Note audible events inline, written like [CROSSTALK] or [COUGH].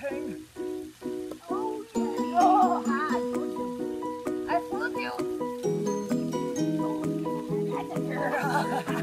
that thing. Oh, I fooled you. I you. [LAUGHS]